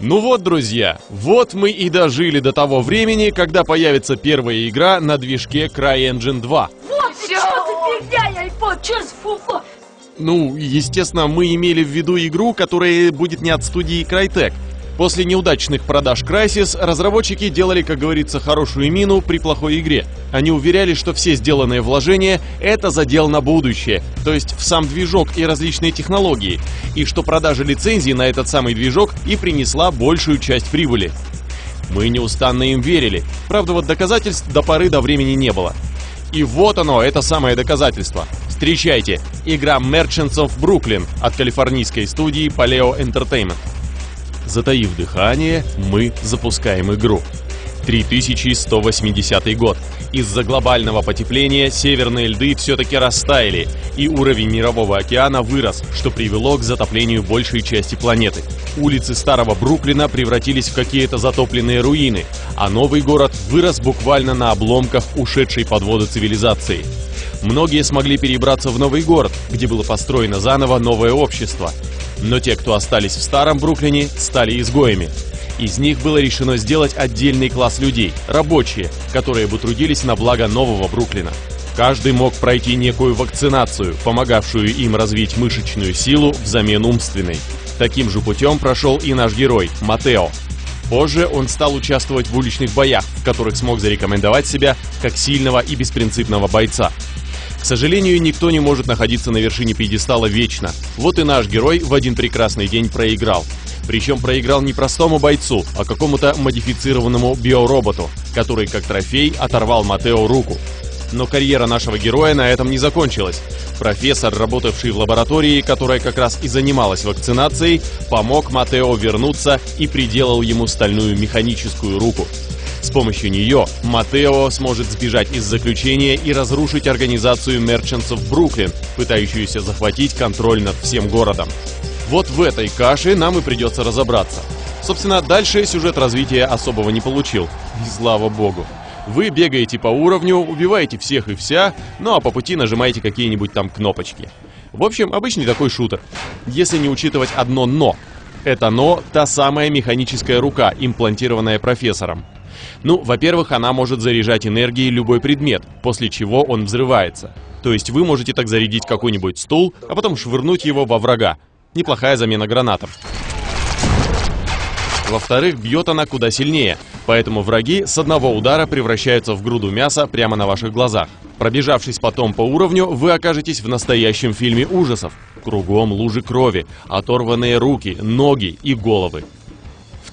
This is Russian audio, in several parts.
Ну вот, друзья, вот мы и дожили до того времени, когда появится первая игра на движке CryEngine 2. Вот ты, что за iPod, за фуфло? Ну, естественно, мы имели в виду игру, которая будет не от студии Crytek. После неудачных продаж Crysis разработчики делали, как говорится, хорошую мину при плохой игре. Они уверяли, что все сделанные вложения — это задел на будущее, то есть в сам движок и различные технологии, и что продажа лицензий на этот самый движок и принесла большую часть прибыли. Мы неустанно им верили, правда вот доказательств до поры до времени не было. И вот оно, это самое доказательство. Встречайте, игра Merchants of Brooklyn от калифорнийской студии Paleo Entertainment. Затаив дыхание, мы запускаем игру. 3180 год. Из-за глобального потепления северные льды все-таки растаяли, и уровень мирового океана вырос, что привело к затоплению большей части планеты. Улицы старого Бруклина превратились в какие-то затопленные руины, а новый город вырос буквально на обломках ушедшей под воду цивилизации. Многие смогли перебраться в новый город, где было построено заново новое общество. Но те, кто остались в старом Бруклине, стали изгоями. Из них было решено сделать отдельный класс людей, рабочие, которые бы трудились на благо нового Бруклина. Каждый мог пройти некую вакцинацию, помогавшую им развить мышечную силу взамен умственной. Таким же путем прошел и наш герой, Матео. Позже он стал участвовать в уличных боях, в которых смог зарекомендовать себя как сильного и беспринципного бойца. Сожалению, никто не может находиться на вершине пьедестала вечно. Вот и наш герой в один прекрасный день проиграл. Причем проиграл не простому бойцу, а какому-то модифицированному биороботу, который как трофей оторвал Матео руку. Но карьера нашего героя на этом не закончилась. Профессор, работавший в лаборатории, которая как раз и занималась вакцинацией, помог Матео вернуться и приделал ему стальную механическую руку. С помощью нее Матео сможет сбежать из заключения и разрушить организацию мерчантов Бруклин, пытающуюся захватить контроль над всем городом. Вот в этой каше нам и придется разобраться. Собственно, дальше сюжет развития особого не получил. И слава богу. Вы бегаете по уровню, убиваете всех и вся, ну а по пути нажимаете какие-нибудь там кнопочки. В общем, обычный такой шутер. Если не учитывать одно «но». Это «но» — та самая механическая рука, имплантированная профессором. Ну, во-первых, она может заряжать энергией любой предмет, после чего он взрывается. То есть вы можете так зарядить какой-нибудь стул, а потом швырнуть его во врага. Неплохая замена гранатам. Во-вторых, бьет она куда сильнее, поэтому враги с одного удара превращаются в груду мяса прямо на ваших глазах. Пробежавшись потом по уровню, вы окажетесь в настоящем фильме ужасов. Кругом лужи крови, оторванные руки, ноги и головы.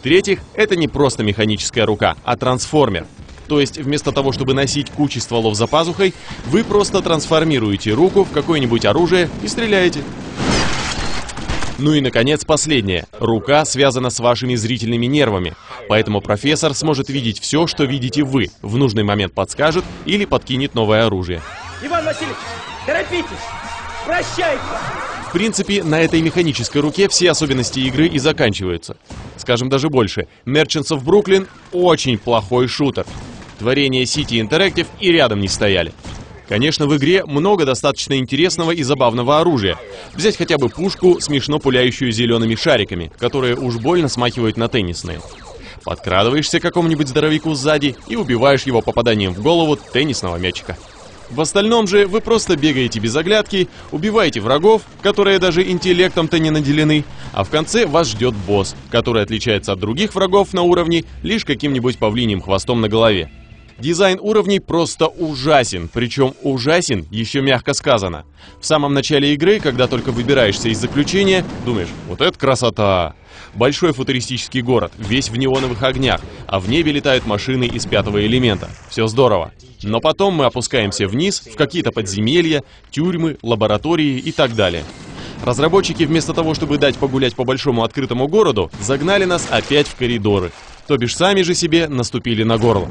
В-третьих, это не просто механическая рука, а трансформер. То есть вместо того, чтобы носить кучу стволов за пазухой, вы просто трансформируете руку в какое-нибудь оружие и стреляете. Ну и, наконец, последнее. Рука связана с вашими зрительными нервами, поэтому профессор сможет видеть все, что видите вы, в нужный момент подскажет или подкинет новое оружие. Иван Васильевич, торопитесь! Прощайте! В принципе, на этой механической руке все особенности игры и заканчиваются. Скажем даже больше, Merchants of Brooklyn очень плохой шутер. Творения City Interactive и рядом не стояли. Конечно, в игре много достаточно интересного и забавного оружия. Взять хотя бы пушку, смешно пуляющую зелеными шариками, которые уж больно смахивают на теннисные. Подкрадываешься к какому-нибудь здоровяку сзади и убиваешь его попаданием в голову теннисного мячика. В остальном же вы просто бегаете без оглядки, убиваете врагов, которые даже интеллектом-то не наделены, а в конце вас ждет босс, который отличается от других врагов на уровне лишь каким-нибудь павлиним хвостом на голове. Дизайн уровней просто ужасен, причем ужасен еще мягко сказано. В самом начале игры, когда только выбираешься из заключения, думаешь, вот это красота! Большой футуристический город, весь в неоновых огнях, а в небе летают машины из пятого элемента. Все здорово. Но потом мы опускаемся вниз, в какие-то подземелья, тюрьмы, лаборатории и так далее. Разработчики вместо того, чтобы дать погулять по большому открытому городу, загнали нас опять в коридоры. То бишь сами же себе наступили на горло.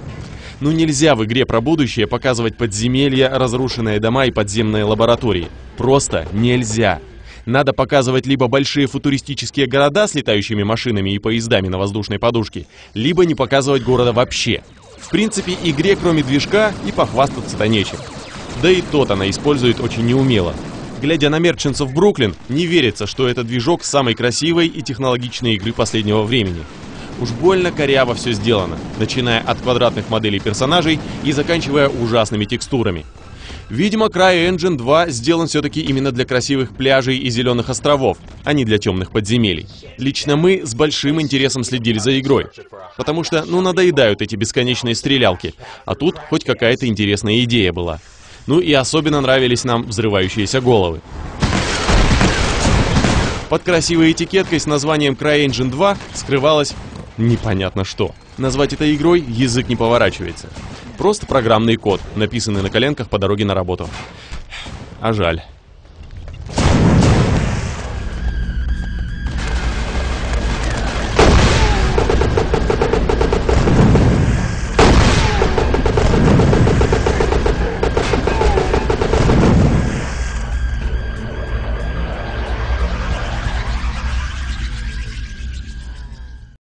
Ну нельзя в игре про будущее показывать подземелья, разрушенные дома и подземные лаборатории. Просто нельзя. Надо показывать либо большие футуристические города с летающими машинами и поездами на воздушной подушке, либо не показывать города вообще. В принципе, игре кроме движка и похвастаться-то нечем. Да и тот она использует очень неумело. Глядя на Merchants в Бруклин, не верится, что это движок самой красивой и технологичной игры последнего времени. Уж больно коряво все сделано, начиная от квадратных моделей персонажей и заканчивая ужасными текстурами. Видимо, CryEngine 2 сделан все-таки именно для красивых пляжей и зеленых островов, а не для темных подземелий. Лично мы с большим интересом следили за игрой, потому что, ну, надоедают эти бесконечные стрелялки, а тут хоть какая-то интересная идея была. Ну и особенно нравились нам взрывающиеся головы. Под красивой этикеткой с названием CryEngine 2 скрывалось непонятно что. Назвать это игрой язык не поворачивается. Просто программный код, написанный на коленках по дороге на работу. А жаль.